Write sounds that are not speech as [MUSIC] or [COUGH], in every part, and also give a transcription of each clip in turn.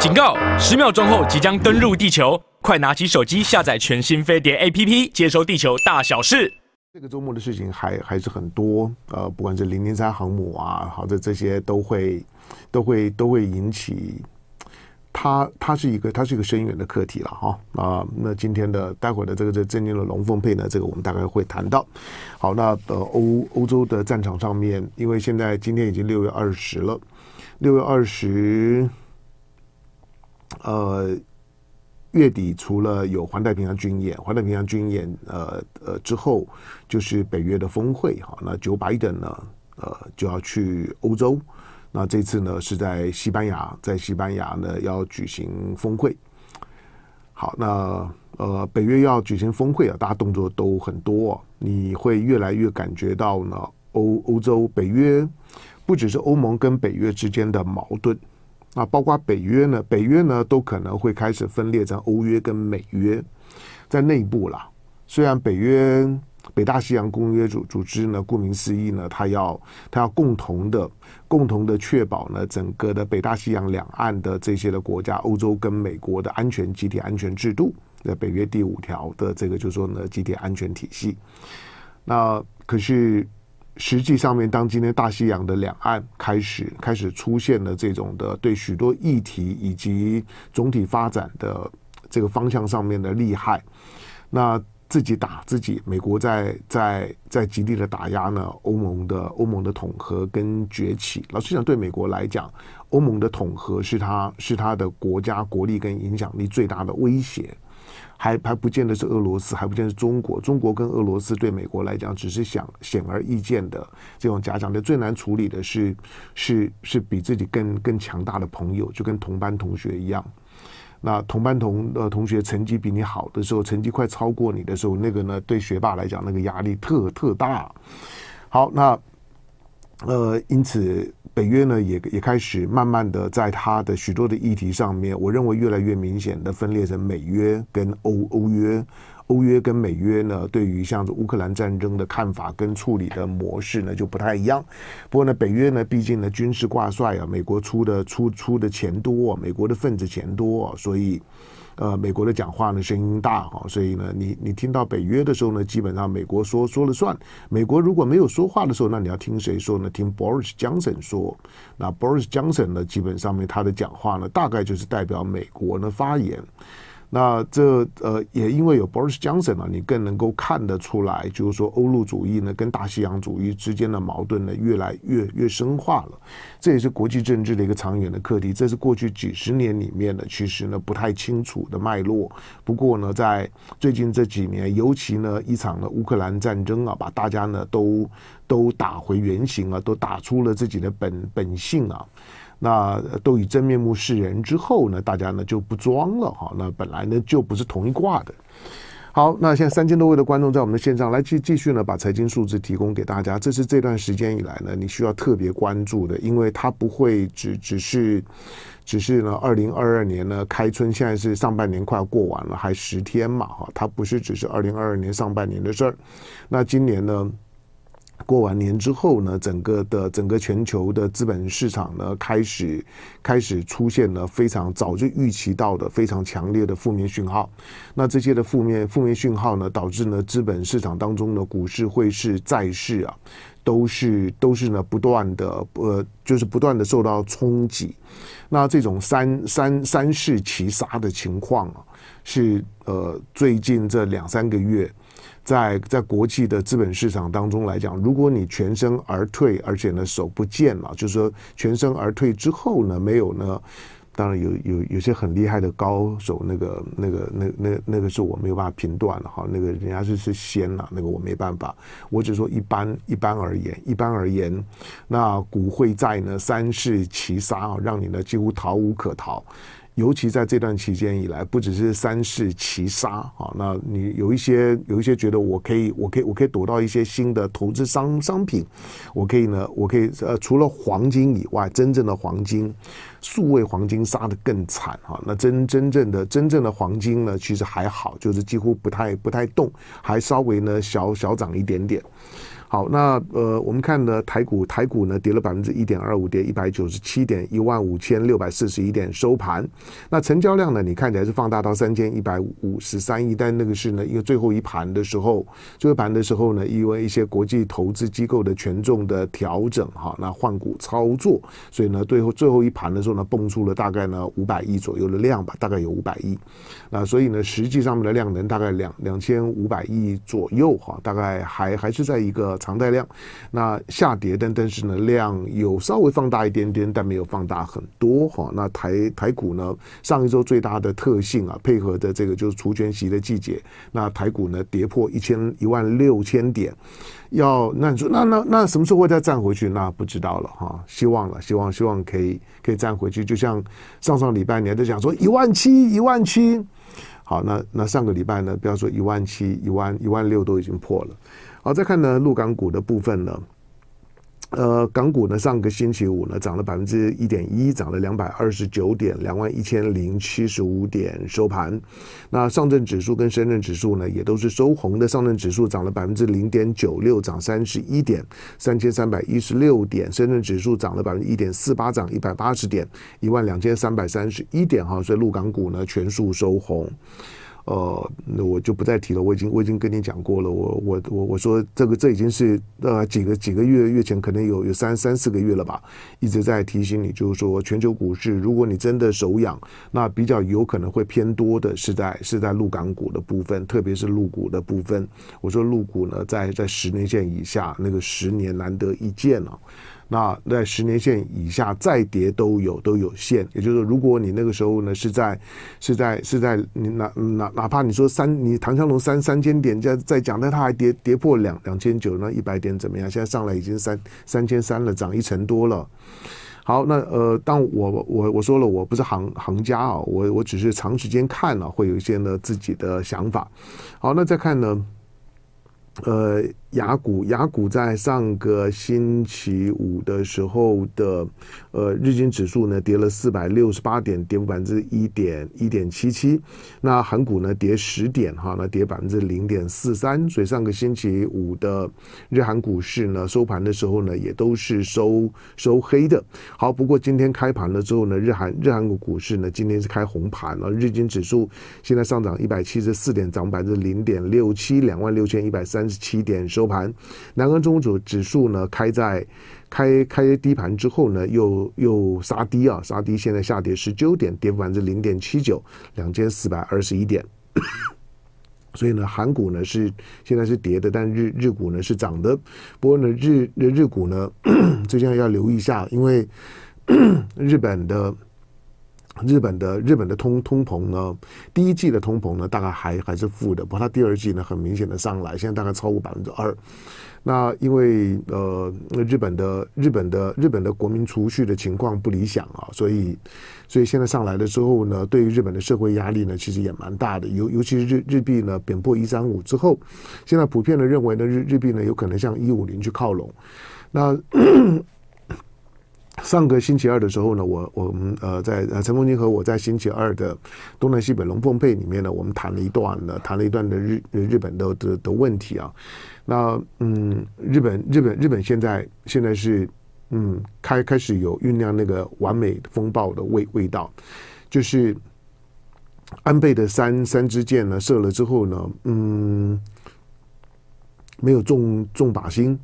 警告！十秒钟后即将登陆地球，快拿起手机下载全新飞碟 APP，接收地球大小事。这个周末的事情还还是很多，呃，不管是零零三航母啊，好的这些都会都会都会引起它它是一个它是一个深远的课题了哈啊。那今天的待会的这个这震惊的龙凤配呢，这个我们大概会谈到。好，那呃欧欧洲的战场上面，因为现在今天已经六月二十了，六月二十。呃，月底除了有环太平洋军演，环太平洋军演，呃呃之后就是北约的峰会哈。那九百等呢，呃就要去欧洲。那这次呢是在西班牙，在西班牙呢要举行峰会。好，那呃北约要举行峰会啊，大家动作都很多，你会越来越感觉到呢，欧欧洲北约不只是欧盟跟北约之间的矛盾。啊，包括北约呢，北约呢都可能会开始分裂成欧约跟美约，在内部啦。虽然北约北大西洋公约组组织呢，顾名思义呢，它要它要共同的共同的确保呢，整个的北大西洋两岸的这些的国家，欧洲跟美国的安全集体安全制度，在北约第五条的这个就说呢，集体安全体系。那可是。实际上面，当今天大西洋的两岸开始开始出现了这种的对许多议题以及总体发展的这个方向上面的利害，那自己打自己，美国在在在极力的打压呢，欧盟的欧盟的统合跟崛起。老实讲，对美国来讲，欧盟的统合是他是他的国家国力跟影响力最大的威胁。还还不见得是俄罗斯，还不见得是中国。中国跟俄罗斯对美国来讲，只是想显而易见的这种假想的。最难处理的是，是是比自己更更强大的朋友，就跟同班同学一样。那同班同呃同学成绩比你好的时候，成绩快超过你的时候，那个呢，对学霸来讲，那个压力特特大。好，那呃，因此。北约呢，也也开始慢慢的在它的许多的议题上面，我认为越来越明显的分裂成美约跟欧欧约，欧约跟美约呢，对于像乌克兰战争的看法跟处理的模式呢，就不太一样。不过呢，北约呢，毕竟呢军事挂帅啊，美国出的出出的钱多，美国的份子钱多，所以。呃，美国的讲话呢声音大哈，所以呢，你你听到北约的时候呢，基本上美国说说了算。美国如果没有说话的时候，那你要听谁说呢？听 Boris Johnson 说。那 Boris Johnson 呢，基本上面他的讲话呢，大概就是代表美国呢发言。那这呃也因为有 Boris Johnson 啊，你更能够看得出来，就是说欧陆主义呢跟大西洋主义之间的矛盾呢越来越越深化了。这也是国际政治的一个长远的课题。这是过去几十年里面呢，其实呢不太清楚的脉络。不过呢，在最近这几年，尤其呢一场的乌克兰战争啊，把大家呢都都打回原形啊，都打出了自己的本本性啊。那都以真面目示人之后呢，大家呢就不装了哈。那本来呢就不是同一挂的。好，那现在三千多位的观众在我们的线上来继继续呢，把财经数字提供给大家。这是这段时间以来呢，你需要特别关注的，因为它不会只只是只是呢，二零二二年呢开春，现在是上半年快要过完了，还十天嘛哈，它不是只是二零二二年上半年的事儿。那今年呢？过完年之后呢，整个的整个全球的资本市场呢，开始开始出现了非常早就预期到的非常强烈的负面讯号。那这些的负面负面讯号呢，导致呢资本市场当中的股市、汇市、债市啊，都是都是呢不断的呃，就是不断的受到冲击。那这种三三三市齐杀的情况啊，是呃最近这两三个月。在在国际的资本市场当中来讲，如果你全身而退，而且呢手不见了，就是说全身而退之后呢，没有呢，当然有有有些很厉害的高手，那个那个那那那个是我没有办法评断了哈，那个人家是是仙了，那个我没办法，我只说一般一般而言，一般而言，那股汇债呢三世齐杀啊，让你呢几乎逃无可逃。尤其在这段期间以来，不只是三世齐杀啊，那你有一些有一些觉得我可以，我可以，我可以躲到一些新的投资商商品，我可以呢，我可以呃，除了黄金以外，真正的黄金，数位黄金杀的更惨哈。那真真正的真正的黄金呢，其实还好，就是几乎不太不太动，还稍微呢小小涨一点点。好，那呃，我们看呢，台股台股呢跌了百分之一点二五，跌一百九十七点，一万五千六百四十一点收盘。那成交量呢，你看起来是放大到三千一百五十三亿，但那个是呢，因为最后一盘的时候，最后盘的时候呢，因为一些国际投资机构的权重的调整哈，那换股操作，所以呢，最后最后一盘的时候呢，蹦出了大概呢五百亿左右的量吧，大概有五百亿。那所以呢，实际上面的量能大概两两千五百亿左右哈，大概还还是在一个。常态量，那下跌，但但是呢，量有稍微放大一点点，但没有放大很多哈。那台台股呢，上一周最大的特性啊，配合的这个就是除权息的季节，那台股呢跌破一千一万六千点，要那你说那那那什么时候会再站回去？那不知道了哈。希望了，希望希望可以可以站回去。就像上上礼拜你还在讲说一万七一万七，好，那那上个礼拜呢，不要说一万七一万一万六都已经破了。好，再看呢，陆港股的部分呢，呃，港股呢，上个星期五呢，涨了百分之一点一，涨了两百二十九点，两万一千零七十五点收盘。那上证指数跟深圳指数呢，也都是收红的。上证指数涨了百分之零点九六，涨三十一点，三千三百一十六点；深圳指数涨了百分之一点四八，涨一百八十点，一万两千三百三十一点。哈，所以陆港股呢，全数收红。呃，那我就不再提了。我已经我已经跟你讲过了。我我我我说这个这已经是呃几个几个月月前，可能有有三三四个月了吧，一直在提醒你，就是说全球股市，如果你真的手痒，那比较有可能会偏多的是在是在陆港股的部分，特别是陆股的部分。我说陆股呢，在在十年线以下，那个十年难得一见了。那在十年线以下再跌都有都有限，也就是说，如果你那个时候呢是在是在是在你哪哪哪怕你说三你唐香龙三三千点在在讲，但它还跌跌破两两千九，那一百点怎么样？现在上来已经三三千三了，涨一成多了。好，那呃，当我我我说了，我不是行行家啊，我我只是长时间看了，会有一些呢自己的想法。好，那再看呢，呃。雅股，雅股在上个星期五的时候的，呃，日经指数呢跌了四百六十八点，跌百分之一点一点七七。那韩股呢跌十点，哈，那跌百分之零点四三。所以上个星期五的日韩股市呢收盘的时候呢也都是收收黑的。好，不过今天开盘了之后呢，日韩日韩股股市呢今天是开红盘了，日经指数现在上涨一百七十四点，涨百分之零点六七，两万六千一百三十七点。收盘，南方中组指数呢开在开开低盘之后呢，又又杀低啊，杀低，现在下跌十九点，跌百分之零点七九，两千四百二十一点。[COUGHS] 所以呢，韩股呢是现在是跌的，但日日股呢是涨的。不过呢，日日股呢 [COUGHS] 最近要留意一下，因为 [COUGHS] 日本的。日本的日本的通通膨呢，第一季的通膨呢，大概还还是负的，不过它第二季呢，很明显的上来，现在大概超过百分之二。那因为呃，日本的日本的日本的国民储蓄的情况不理想啊，所以所以现在上来了之后呢，对于日本的社会压力呢，其实也蛮大的。尤尤其是日日币呢贬破一三五之后，现在普遍的认为呢，日日币呢有可能向一五零去靠拢。那上个星期二的时候呢，我我们呃在呃陈凤金和我在星期二的东南西北龙凤配里面呢，我们谈了一段呢，谈了一段的日日本的的的问题啊。那嗯，日本日本日本现在现在是嗯开开始有酝酿那个完美风暴的味味道，就是安倍的三三支箭呢射了之后呢，嗯，没有中中靶心。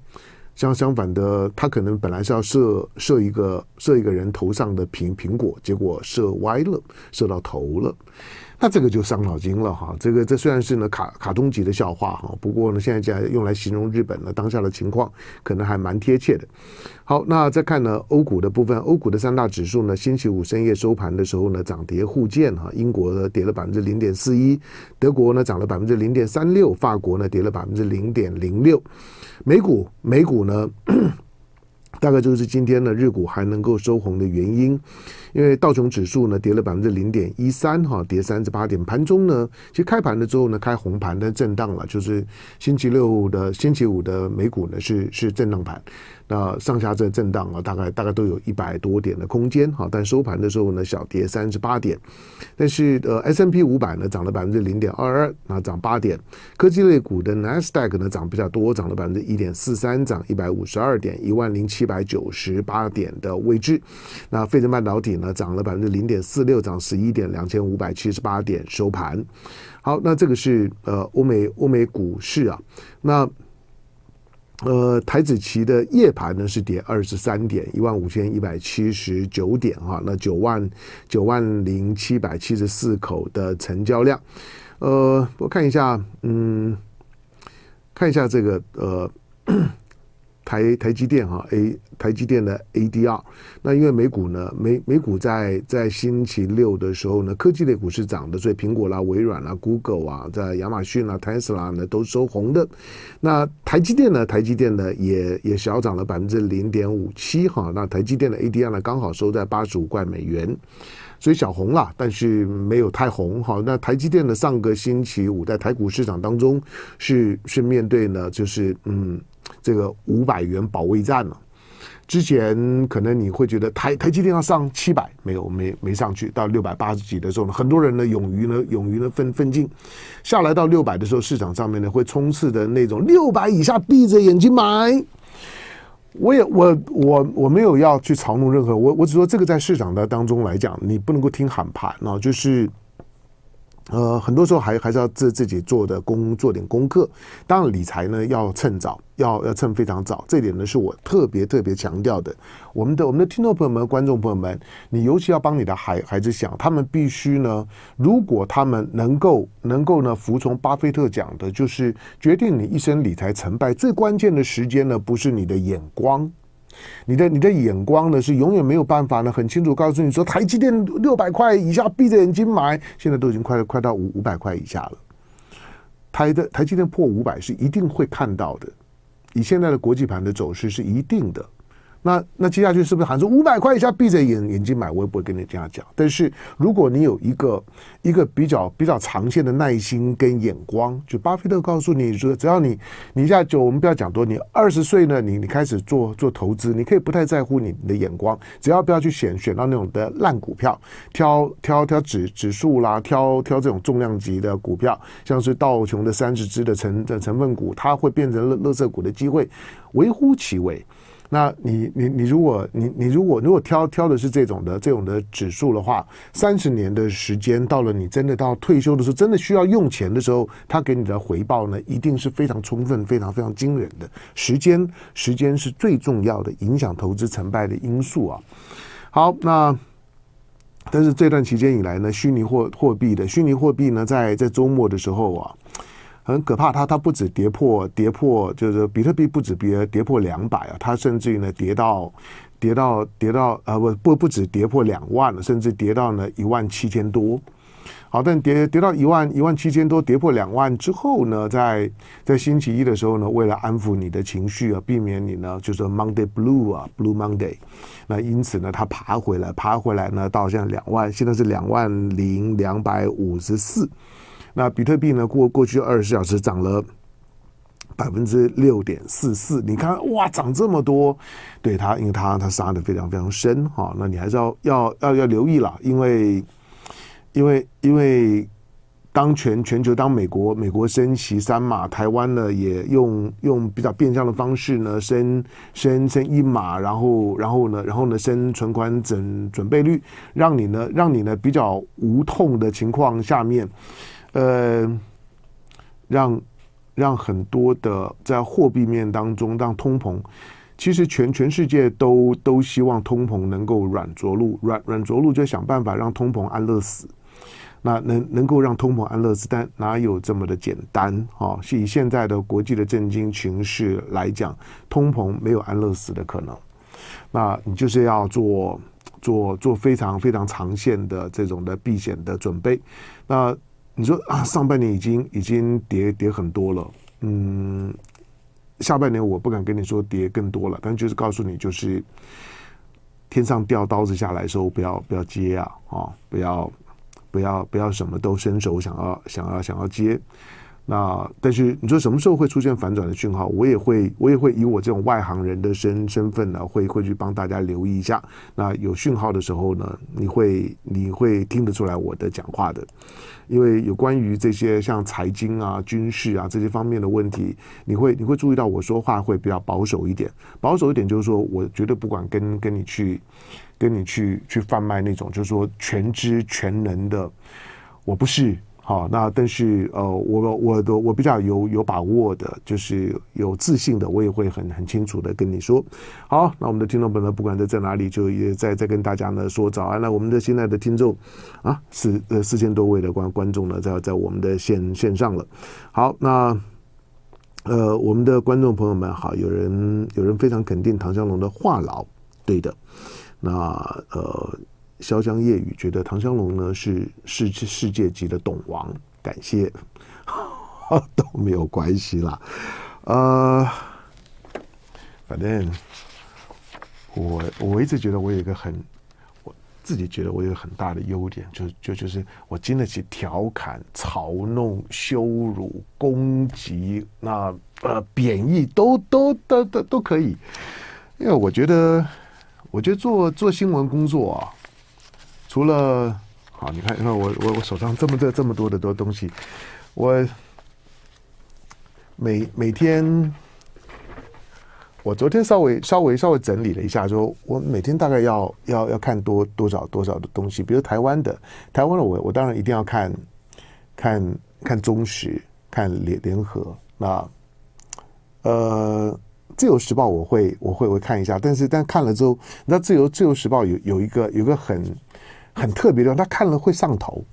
相相反的，他可能本来是要射射一个射一个人头上的苹苹果，结果射歪了，射到头了。那这个就伤脑筋了哈。这个这虽然是呢卡卡通级的笑话哈，不过呢现在讲用来形容日本呢当下的情况，可能还蛮贴切的。好，那再看呢欧股的部分，欧股的三大指数呢星期五深夜收盘的时候呢涨跌互见哈。英国呢跌了百分之零点四一，德国呢涨了百分之零点三六，法国呢跌了百分之零点零六。美股，美股呢，[CLEARS THROAT] 大概就是今天的，日股还能够收红的原因，因为道琼指数呢跌了百分之零点一三哈，跌三十八点。盘中呢，其实开盘了之后呢，开红盘但震荡了，就是星期六的星期五的美股呢是是震荡盘。那上下这震荡啊，大概大概都有一百多点的空间哈，但收盘的时候呢，小跌三十八点。但是呃，S M P 五百呢涨了百分之零点二二，那涨八点。科技类股的 Nasdaq 呢涨比较多，涨了百分之一点四三，涨一百五十二点，一万零七百九十八点的位置。那费城半导体呢涨了百分之零点四六，涨十一点，两千五百七十八点收盘。好，那这个是呃欧美欧美股市啊，那。呃，台子期的夜盘呢是跌二十三点，一万五千一百七十九点哈，那九万九万零七百七十四口的成交量。呃，我看一下，嗯，看一下这个呃。台台积电哈 A 台积电的 ADR，那因为美股呢美美股在在星期六的时候呢，科技类股是涨的，所以苹果啦、微软啦、Google 啊，在亚马逊啊、Tesla 呢都收红的。那台积电呢，台积电呢也也小涨了百分之零点五七哈。那台积电的 ADR 呢刚好收在八十五块美元，所以小红啦，但是没有太红哈。那台积电的上个星期五在台股市场当中是是面对呢，就是嗯。这个五百元保卫战了，之前可能你会觉得台台积电要上七百，没有没没上去，到六百八十几的时候呢，很多人呢勇于呢勇于呢奋奋进，下来到六百的时候，市场上面呢会冲刺的那种六百以下闭着眼睛买。我也我我我没有要去嘲弄任何，我我只说这个在市场的当中来讲，你不能够听喊盘啊，就是。呃，很多时候还还是要自自己做的功做点功课。当然，理财呢要趁早，要要趁非常早。这点呢是我特别特别强调的。我们的我们的听众朋友们、观众朋友们，你尤其要帮你的孩孩子想，他们必须呢，如果他们能够能够呢服从巴菲特讲的，就是决定你一生理财成败最关键的时间呢，不是你的眼光。你的你的眼光呢是永远没有办法呢，很清楚告诉你说，台积电六百块以下闭着眼睛买，现在都已经快快到五五百块以下了。台的台积电破五百是一定会看到的，以现在的国际盘的走势是一定的。那那接下去是不是喊说五百块以下闭着眼眼睛买？我也不会跟你这样讲。但是如果你有一个一个比较比较长线的耐心跟眼光，就巴菲特告诉你说，只要你你现在就我们不要讲多，你二十岁呢，你你开始做做投资，你可以不太在乎你的眼光，只要不要去选选到那种的烂股票，挑挑挑指指数啦，挑挑这种重量级的股票，像是道琼的三十只的成的成分股，它会变成乐乐色股的机会微乎其微。那你你你如果你你如果如果挑挑的是这种的这种的指数的话，三十年的时间到了，你真的到退休的时候，真的需要用钱的时候，他给你的回报呢，一定是非常充分、非常非常惊人的。时间时间是最重要的影响投资成败的因素啊。好，那但是这段期间以来呢，虚拟货货币的虚拟货币呢，在在周末的时候啊。很可怕，它它不止跌破跌破，就是比特币不止跌跌破两百啊，它甚至于呢跌到跌到跌到呃不不不止跌破两万了，甚至跌到呢一万七千多。好，但跌跌到一万一万七千多，跌破两万之后呢，在在星期一的时候呢，为了安抚你的情绪啊，避免你呢就是 Monday Blue 啊 Blue Monday，那因此呢，它爬回来爬回来呢，到现在两万，现在是两万零两百五十四。那比特币呢？过过去二十四小时涨了百分之六点四四。你看，哇，涨这么多，对它，因为它它杀的非常非常深哈。那你还是要要要要留意了，因为因为因为当全全球当美国美国升息三码，台湾呢也用用比较变相的方式呢升升升一码，然后然后呢然后呢升存款准准备率，让你呢让你呢比较无痛的情况下面。呃，让让很多的在货币面当中，让通膨，其实全全世界都都希望通膨能够软着陆，软软着陆就想办法让通膨安乐死。那能能够让通膨安乐死，但哪有这么的简单？啊？是，以现在的国际的震惊情势来讲，通膨没有安乐死的可能。那你就是要做做做非常非常长线的这种的避险的准备。那你说啊，上半年已经已经跌跌很多了，嗯，下半年我不敢跟你说跌更多了，但就是告诉你，就是天上掉刀子下来的时候，不要不要接啊，啊，不要不要不要什么都伸手想要想要想要接。那但是你说什么时候会出现反转的讯号？我也会我也会以我这种外行人的身身份呢，会会去帮大家留意一下。那有讯号的时候呢，你会你会听得出来我的讲话的，因为有关于这些像财经啊、军事啊这些方面的问题，你会你会注意到我说话会比较保守一点。保守一点就是说我绝对不管跟跟你去跟你去去贩卖那种就是说全知全能的，我不是。好，那但是呃，我我的我比较有有把握的，就是有自信的，我也会很很清楚的跟你说。好，那我们的听众朋友不管在在哪里，就也在在跟大家呢说早安。那我们的现在的听众啊，四呃四千多位的观观众呢，在在我们的线线上了。好，那呃，我们的观众朋友们好，有人有人非常肯定唐香龙的话痨，对的。那呃。潇湘夜雨觉得唐香龙呢是世世界级的懂王，感谢 [LAUGHS] 都没有关系啦。呃，反正我我一直觉得我有一个很我自己觉得我有很大的优点，就就就是我经得起调侃、嘲弄、羞辱、攻击，那呃贬义都都都都都可以。因为我觉得，我觉得做做新闻工作啊。除了好，你看，你看我我我手上这么这这么多的多东西，我每每天，我昨天稍微稍微稍微整理了一下，说我每天大概要要要看多多少多少的东西，比如台湾的台湾的我我当然一定要看看看中时，看联联合，那呃自由时报我会我会会看一下，但是但看了之后，那自由自由时报有有一个有个很。很特别的，他看了会上头，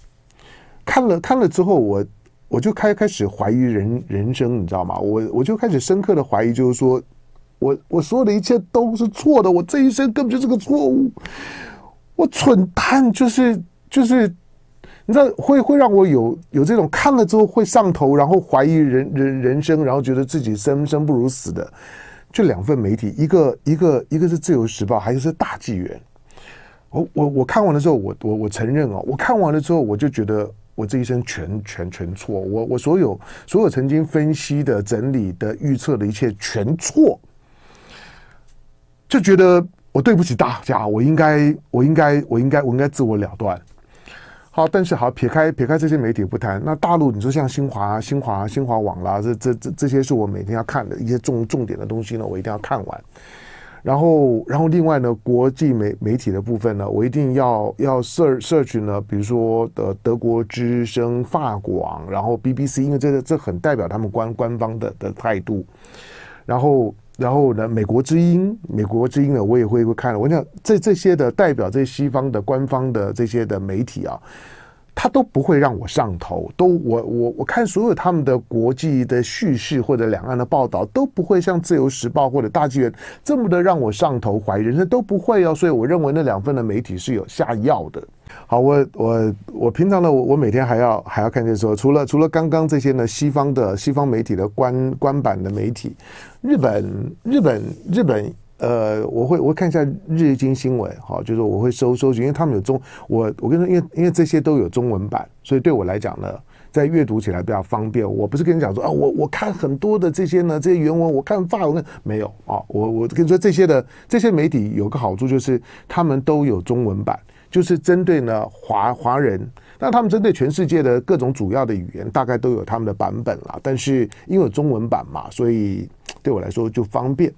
看了看了之后，我我就开开始怀疑人人生，你知道吗？我我就开始深刻的怀疑，就是说我我所有的一切都是错的，我这一生根本就是个错误，我蠢蛋，就是就是，你知道会会让我有有这种看了之后会上头，然后怀疑人人人生，然后觉得自己生生不如死的，就两份媒体，一个一个一个是自由时报，还有一个是大纪元。我我我看完了之后，我我我承认哦，我看完了之后，我就觉得我这一生全全全错，我我所有所有曾经分析的、整理的、预测的一切全错，就觉得我对不起大家，我应该我应该我应该我应该自我了断。好，但是好撇开撇开这些媒体不谈，那大陆你说像新华、新华、新华网啦，这这这这些是我每天要看的一些重重点的东西呢，我一定要看完。然后，然后另外呢，国际媒媒体的部分呢，我一定要要 search search 呢，比如说的德国之声、法广，然后 BBC，因为这个这很代表他们官官方的的态度。然后，然后呢，美国之音，美国之音呢，我也会会看。我想这这些的代表这西方的官方的这些的媒体啊。他都不会让我上头，都我我我看所有他们的国际的叙事或者两岸的报道都不会像自由时报或者大纪元这么的让我上头怀疑人生都不会哦，所以我认为那两份的媒体是有下药的。好，我我我平常呢，我我每天还要还要看些说，除了除了刚刚这些呢，西方的西方媒体的官官版的媒体，日本日本日本。呃，我会我会看一下日经新闻，好，就是我会搜搜寻，因为他们有中，我我跟你说，因为因为这些都有中文版，所以对我来讲呢，在阅读起来比较方便。我不是跟你讲说啊，我我看很多的这些呢，这些原文，我看法文没有啊，我我跟你说这些的这些媒体有个好处就是他们都有中文版，就是针对呢华华人，那他们针对全世界的各种主要的语言，大概都有他们的版本啦。但是因为有中文版嘛，所以对我来说就方便。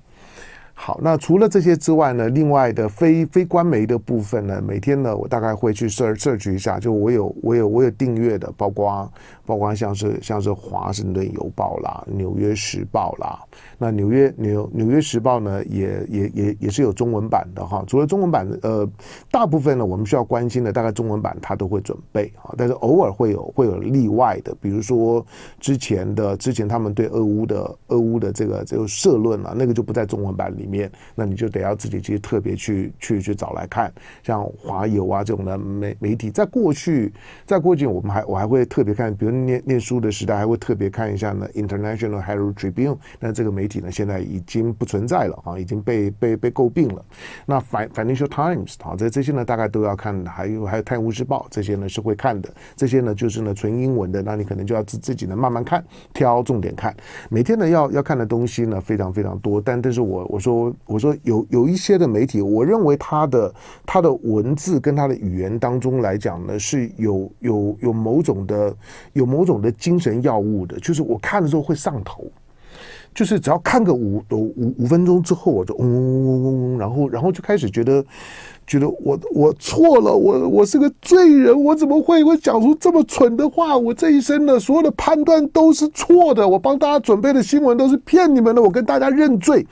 好，那除了这些之外呢？另外的非非官媒的部分呢？每天呢，我大概会去 search search 一下，就我有我有我有订阅的，包括包括像是像是华盛顿邮报啦、纽约时报啦。那纽约纽纽约时报呢，也也也也是有中文版的哈。除了中文版的，呃，大部分呢我们需要关心的，大概中文版它都会准备啊。但是偶尔会有会有例外的，比如说之前的之前他们对俄乌的俄乌的这个这个社论啊，那个就不在中文版里。面，那你就得要自己去特别去去去找来看，像华友啊这种的媒媒体，在过去，在过去我们还我还会特别看，比如念念书的时代，还会特别看一下呢，International Herald Tribune，那这个媒体呢现在已经不存在了啊，已经被被被诟病了。那 Financial Times 啊，这这些呢大概都要看，还有还有《泰晤士报》这些呢是会看的，这些呢就是呢纯英文的，那你可能就要自自己呢慢慢看，挑重点看。每天呢要要看的东西呢非常非常多，但但是我我说我说有有一些的媒体，我认为它的它的文字跟它的语言当中来讲呢是有有有某种的有某种的精神药物的，就是我看的时候会上头。就是只要看个五五五分钟之后，我就嗡嗡嗡嗡嗡，然后然后就开始觉得觉得我我错了，我我是个罪人，我怎么会会讲出这么蠢的话？我这一生的，所有的判断都是错的，我帮大家准备的新闻都是骗你们的，我跟大家认罪，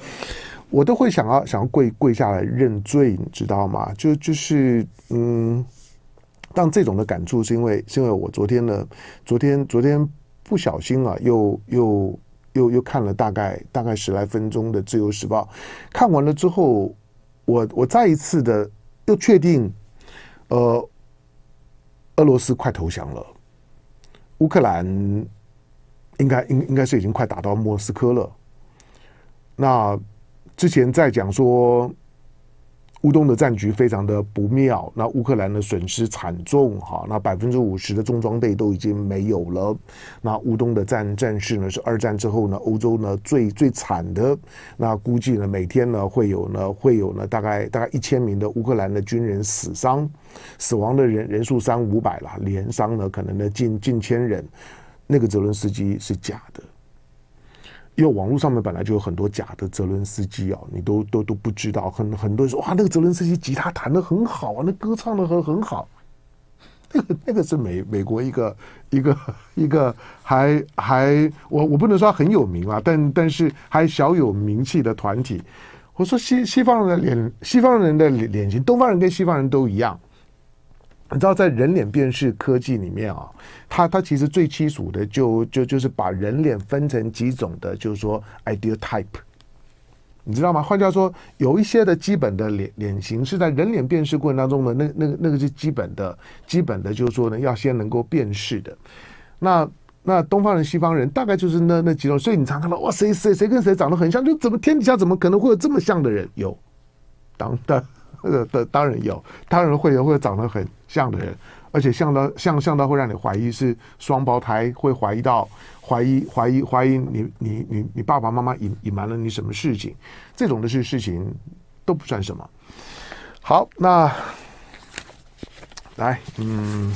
我都会想要想要跪跪下来认罪，你知道吗？就就是嗯，但这种的感触是因为是因为我昨天呢，昨天昨天不小心啊，又又。又又看了大概大概十来分钟的《自由时报》，看完了之后，我我再一次的又确定，呃，俄罗斯快投降了，乌克兰应该应应该是已经快打到莫斯科了。那之前在讲说。乌东的战局非常的不妙，那乌克兰的损失惨重，哈，那百分之五十的重装备都已经没有了。那乌东的战战事呢，是二战之后呢，欧洲呢最最惨的。那估计呢，每天呢会有呢会有呢大概大概一千名的乌克兰的军人死伤，死亡的人人数三五百了，连伤呢可能呢近近千人。那个泽伦斯基是假的。因为网络上面本来就有很多假的泽伦斯基啊，你都都都不知道，很很多人说哇，那个泽伦斯基吉他弹的很好啊，那歌唱的很很好，那 [LAUGHS] 个那个是美美国一个一个一个还还我我不能说很有名啊，但但是还小有名气的团体。我说西西方人的脸，西方人的脸型，东方人跟西方人都一样。你知道，在人脸辨识科技里面啊，它它其实最基础的就就就是把人脸分成几种的，就是说 ideal type，你知道吗？换句话说，有一些的基本的脸脸型是在人脸辨识过程当中呢，那那个那个是基本的，基本的就是说呢，要先能够辨识的。那那东方人、西方人大概就是那那几种，所以你常看到哇，谁谁谁跟谁长得很像，就怎么天底下怎么可能会有这么像的人？有，当当。呃，的当然有，当然会有会长得很像的人，而且像到像像到会让你怀疑是双胞胎，会怀疑到怀疑怀疑怀疑你你你你爸爸妈妈隐隐瞒了你什么事情，这种的事事情都不算什么。好，那来，嗯，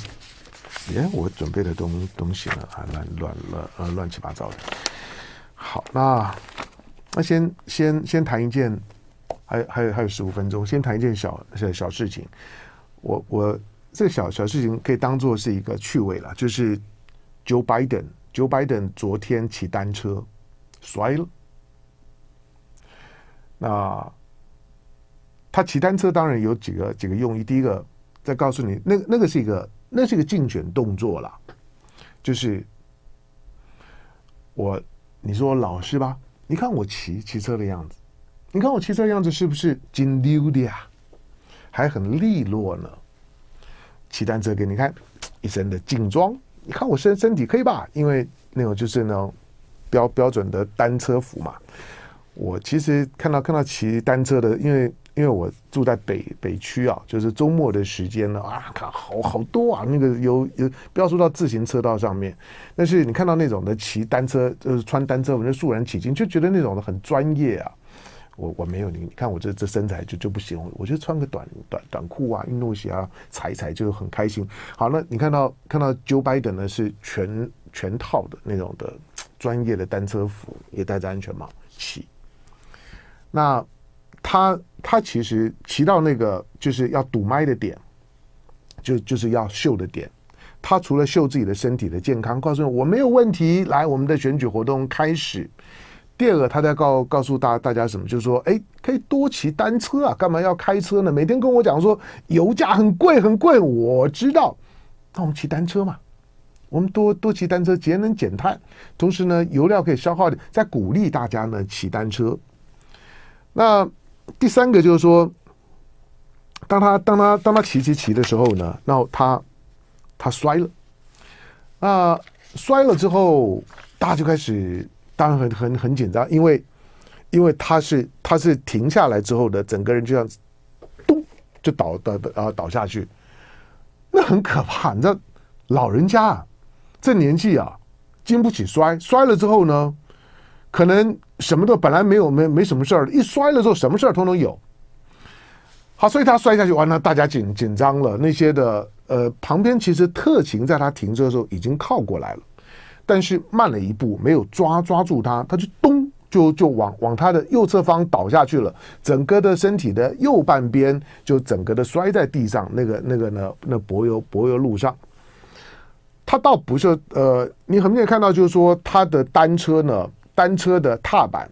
耶，我准备的东东西呢，还乱乱了呃乱七八糟的。好，那那先先先谈一件。还还有还有十五分钟，先谈一件小小小事情。我我这小小事情可以当做是一个趣味了，就是 Joe Biden，Joe Biden 昨天骑单车摔了。那他骑单车当然有几个几个用意，第一个再告诉你，那那个是一个那是一个竞选动作了，就是我你说老实吧，你看我骑骑车的样子。你看我骑车的样子是不是金溜的呀？还很利落呢。骑单车给你看，一身的劲装。你看我身身体可以吧？因为那种就是那种标标准的单车服嘛。我其实看到看到骑单车的，因为因为我住在北北区啊，就是周末的时间呢啊，看好好多啊，那个有有不要说到自行车道上面，但是你看到那种的骑单车，就是穿单车，我们肃然起敬，就觉得那种的很专业啊。我我没有你，你看我这这身材就就不行，我就穿个短短短裤啊，运动鞋啊，踩一踩就很开心。好了，你看到看到 Joe Biden 呢是全全套的那种的专业的单车服，也戴着安全帽骑。那他他其实骑到那个就是要堵麦的点，就就是要秀的点。他除了秀自己的身体的健康，告诉我我没有问题，来我们的选举活动开始。第二个，他在告告诉大大家什么？就是说，哎，可以多骑单车啊，干嘛要开车呢？每天跟我讲说油价很贵很贵，我知道，那我们骑单车嘛，我们多多骑单车，节能减碳，同时呢，油料可以消耗的，在鼓励大家呢骑单车。那第三个就是说，当他当他当他骑骑骑的时候呢，那他他摔了，那摔了之后，大家就开始当然很很很紧张，因为因为他是他是停下来之后的，整个人就像咚就倒倒啊倒下去，那很可怕。你知道，老人家啊，这年纪啊，经不起摔，摔了之后呢，可能什么都本来没有没没什么事儿，一摔了之后什么事儿都能有。好，所以他摔下去完了，大家紧紧张了。那些的呃旁边其实特勤在他停车的时候已经靠过来了，但是慢了一步，没有抓抓住他，他就咚就就往往他的右侧方倒下去了，整个的身体的右半边就整个的摔在地上，那个那个呢，那柏油柏油路上。他倒不是呃，你很明显看到就是说他的单车呢，单车的踏板，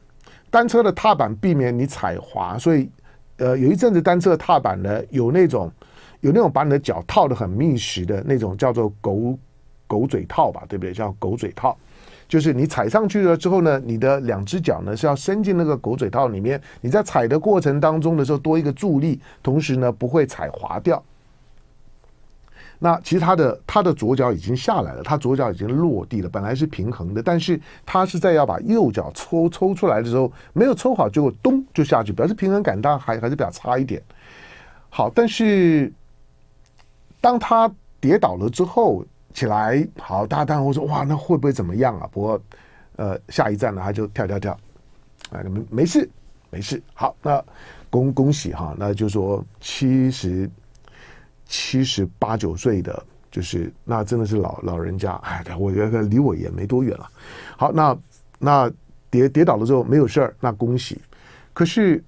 单车的踏板避免你踩滑，所以。呃，有一阵子单车的踏板呢，有那种有那种把你的脚套的很密实的那种，叫做狗狗嘴套吧，对不对？叫狗嘴套，就是你踩上去了之后呢，你的两只脚呢是要伸进那个狗嘴套里面，你在踩的过程当中的时候多一个助力，同时呢不会踩滑掉。那其实他的他的左脚已经下来了，他左脚已经落地了，本来是平衡的，但是他是在要把右脚抽抽出来的时候没有抽好，结果咚就下去，表示平衡感当然还还是比较差一点。好，但是当他跌倒了之后起来，好，大家当然会说哇，那会不会怎么样啊？不过呃，下一站呢他就跳跳跳，啊，没没事没事。好，那恭恭喜哈，那就说七十。七十八九岁的，就是那真的是老老人家，哎，我觉得离我也没多远了。好，那那跌跌倒了之后没有事儿，那恭喜。可是，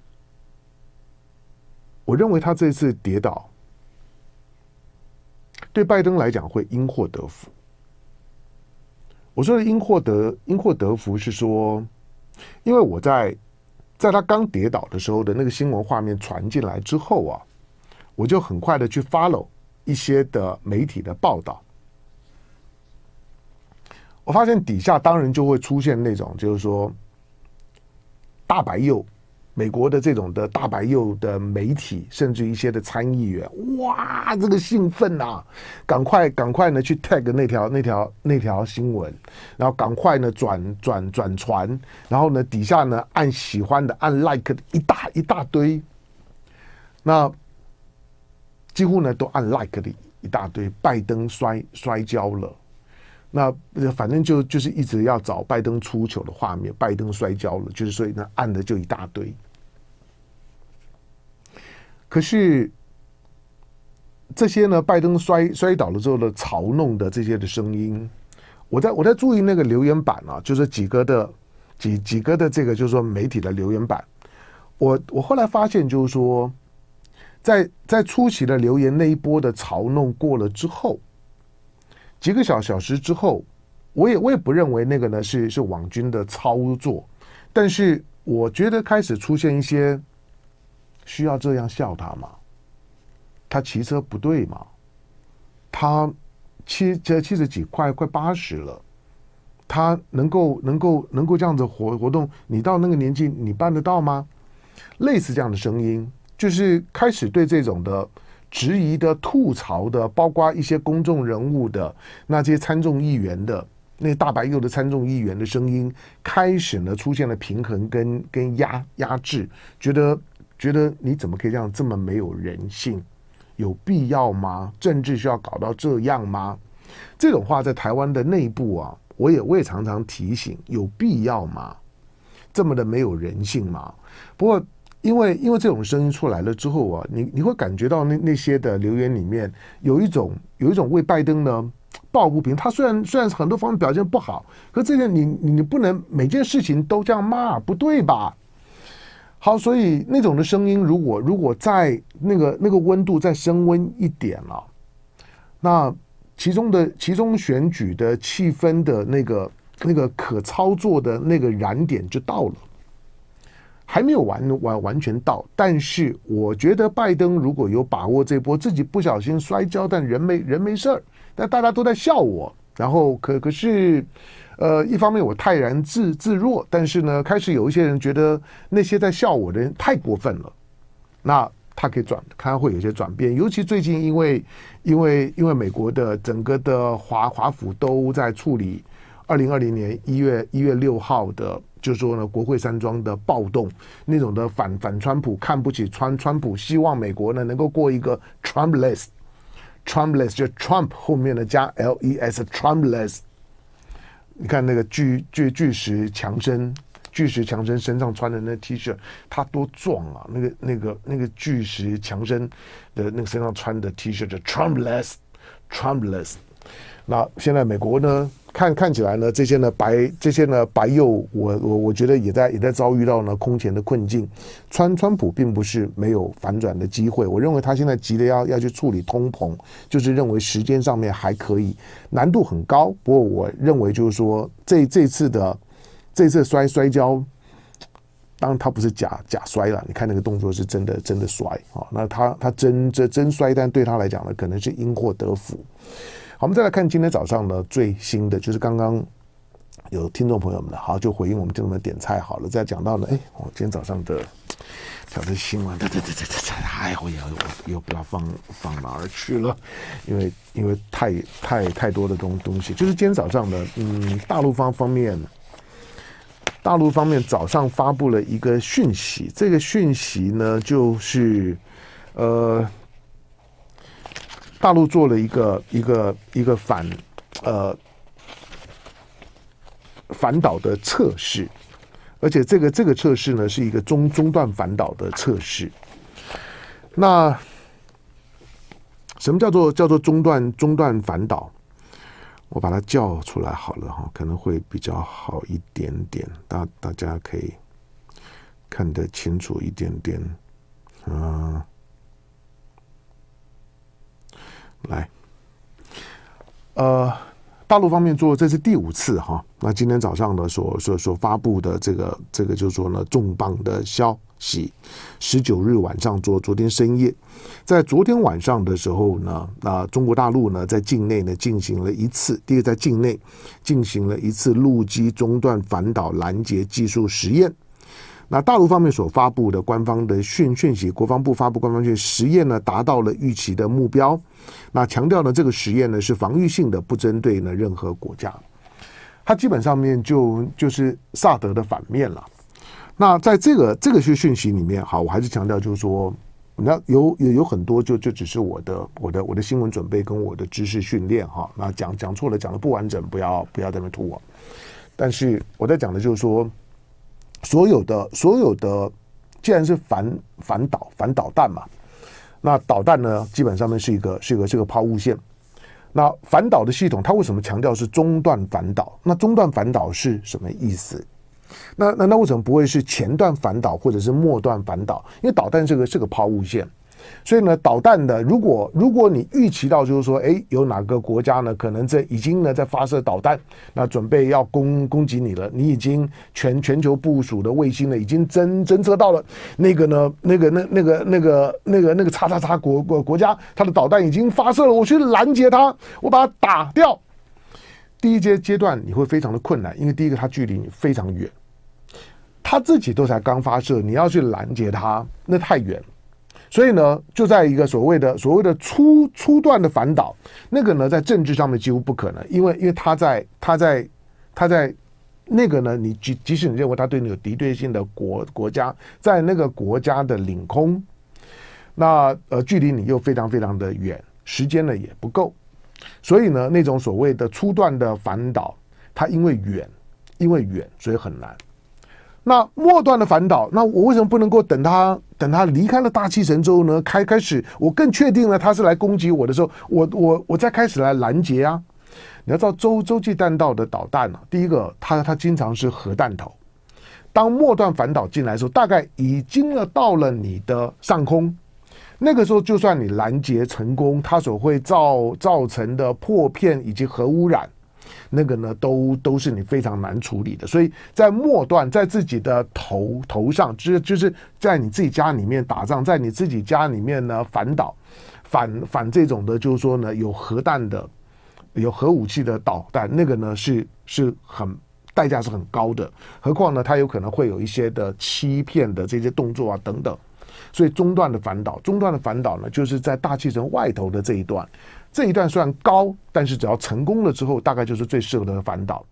我认为他这次跌倒，对拜登来讲会因祸得福。我说的因祸得因祸得福是说，因为我在在他刚跌倒的时候的那个新闻画面传进来之后啊。我就很快的去 follow 一些的媒体的报道，我发现底下当然就会出现那种，就是说大白右，美国的这种的大白右的媒体，甚至一些的参议员，哇，这个兴奋呐，赶快赶快呢去 tag 那条那条那条新闻，然后赶快呢转转转传，然后呢底下呢按喜欢的按 like 的一大一大堆，那。几乎呢都按 like 的一大堆，拜登摔摔跤了，那反正就就是一直要找拜登出糗的画面，拜登摔跤了，就是所以呢按的就一大堆。可是这些呢，拜登摔摔倒了之后的嘲弄的这些的声音，我在我在注意那个留言板啊，就是几个的几几个的这个就是说媒体的留言板，我我后来发现就是说。在在初期的留言那一波的嘲弄过了之后，几个小小时之后，我也我也不认为那个呢是是网军的操作，但是我觉得开始出现一些需要这样笑他吗？他骑车不对吗？他七这七十几快快八十了，他能够能够能够这样子活活动，你到那个年纪你办得到吗？类似这样的声音。就是开始对这种的质疑的、吐槽的，包括一些公众人物的那些参众议员的那大白右的参众议员的声音，开始呢出现了平衡跟跟压压制，觉得觉得你怎么可以这样这么没有人性？有必要吗？政治需要搞到这样吗？这种话在台湾的内部啊，我也我也常常提醒，有必要吗？这么的没有人性吗？不过。因为因为这种声音出来了之后啊，你你会感觉到那那些的留言里面有一种有一种为拜登呢抱不平。他虽然虽然很多方面表现不好，可这个你你不能每件事情都这样骂，不对吧？好，所以那种的声音，如果如果在那个那个温度再升温一点了，那其中的其中选举的气氛的那个那个可操作的那个燃点就到了。还没有完完完全到，但是我觉得拜登如果有把握这波，自己不小心摔跤，但人没人没事儿，但大家都在笑我。然后可可是，呃，一方面我泰然自自若，但是呢，开始有一些人觉得那些在笑我的人太过分了。那他可以转，他会有些转变。尤其最近，因为因为因为美国的整个的华华府都在处理二零二零年一月一月六号的，就是说呢，国会山庄的暴动，那种的反反川普，看不起川川普，希望美国呢能够过一个 Trumpless，Trumpless 就 Trump 后面的加 L E S Trumpless。你看那个巨巨巨石强森，巨石强森身上穿的那 T 恤，他多壮啊！那个那个那个巨石强森的那个身上穿的 T 恤叫 Trumpless，Trumpless。那现在美国呢，看看起来呢，这些呢白这些呢白右，我我我觉得也在也在遭遇到呢空前的困境。川川普并不是没有反转的机会，我认为他现在急的要要去处理通膨，就是认为时间上面还可以，难度很高。不过我认为就是说这这次的这次摔摔跤，当然他不是假假摔了，你看那个动作是真的真的摔啊。那他他真真真摔，但对他来讲呢，可能是因祸得福。好，我们再来看今天早上呢最新的，就是刚刚有听众朋友们的，好就回应我们这么点菜好了。再讲到呢，哎，我今天早上的条的新闻，对对对对对，哎，我也我又不知道放放哪儿去了，因为因为太太太多的东东西，就是今天早上的，嗯，大陆方方面，大陆方面早上发布了一个讯息，这个讯息呢就是呃。大陆做了一个一个一个反呃反导的测试，而且这个这个测试呢是一个中中段反导的测试。那什么叫做叫做中段中段反导？我把它叫出来好了哈，可能会比较好一点点，大大家可以看得清楚一点点，嗯。来，呃，大陆方面做这是第五次哈。那今天早上呢，所所所发布的这个这个，就是说呢，重磅的消息。十九日晚上，昨昨天深夜，在昨天晚上的时候呢，那中国大陆呢，在境内呢进行了一次，第一个在境内进行了一次陆基中段反导拦截技术实验。那大陆方面所发布的官方的讯讯息，国防部发布官方讯息实验呢，达到了预期的目标。那强调呢，这个实验呢是防御性的，不针对呢任何国家。它基本上面就就是萨德的反面了。那在这个这个讯讯息里面，好，我还是强调就是说，那有有有很多就就只是我的我的我的新闻准备跟我的知识训练哈。那讲讲错了，讲的不完整，不要不要在那吐我。但是我在讲的就是说。所有的所有的，既然是反反导反导弹嘛，那导弹呢，基本上面是一个是一个是个抛物线。那反导的系统，它为什么强调是中段反导？那中段反导是什么意思？那那那为什么不会是前段反导或者是末段反导？因为导弹这个是个抛物线。所以呢，导弹的，如果如果你预期到就是说，哎，有哪个国家呢，可能在已经呢在发射导弹，那准备要攻攻击你了，你已经全全球部署的卫星呢，已经侦侦测到了那个呢，那个那那个那个那个那个叉叉叉国国国家，它的导弹已经发射了，我去拦截它，我把它打掉。第一阶阶段你会非常的困难，因为第一个它距离你非常远，它自己都才刚发射，你要去拦截它，那太远。所以呢，就在一个所谓的所谓的初初段的反导，那个呢，在政治上面几乎不可能，因为因为他在他在他在那个呢，你即即使你认为他对你有敌对性的国国家，在那个国家的领空，那呃距离你又非常非常的远，时间呢也不够，所以呢，那种所谓的初段的反导，它因为远，因为远，所以很难。那末段的反导，那我为什么不能够等他等他离开了大气层之后呢？开开始，我更确定了他是来攻击我的时候，我我我再开始来拦截啊！你要知道洲洲际弹道的导弹呢，第一个，它它经常是核弹头。当末段反导进来的时候，大概已经了到了你的上空，那个时候就算你拦截成功，它所会造造成的破片以及核污染。那个呢，都都是你非常难处理的。所以在末段，在自己的头头上，就是就是在你自己家里面打仗，在你自己家里面呢反导，反反这种的，就是说呢，有核弹的，有核武器的导弹，那个呢是是很。代价是很高的，何况呢，他有可能会有一些的欺骗的这些动作啊等等，所以中段的反导，中段的反导呢，就是在大气层外头的这一段，这一段虽然高，但是只要成功了之后，大概就是最适合的反导。